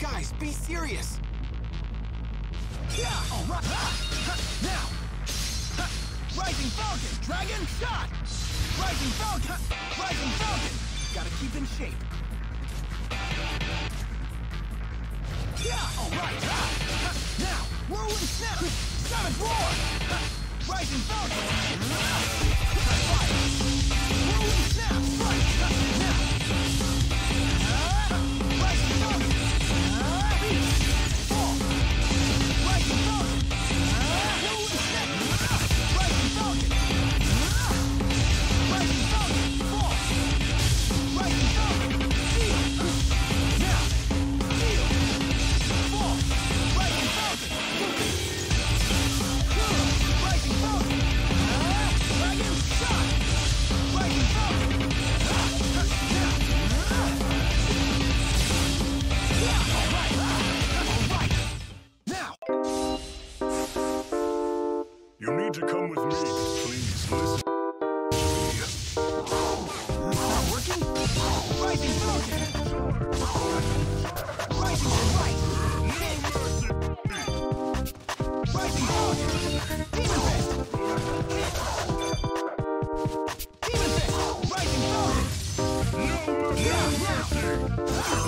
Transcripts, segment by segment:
Guys, be serious! Yeah! All right! Ha! Ha! Now! Ha! Rising Falcon! Dragon shot! Rising Falcon! Rising Falcon! Gotta keep in shape. Yeah! All right! Now! Whirlwind Snap! Savage Roar! need to come with me. Please listen. Working? Rising Rising Demon Fist! Demon Fist! Rising Falcon! No mercy! Yeah.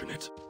fortunate.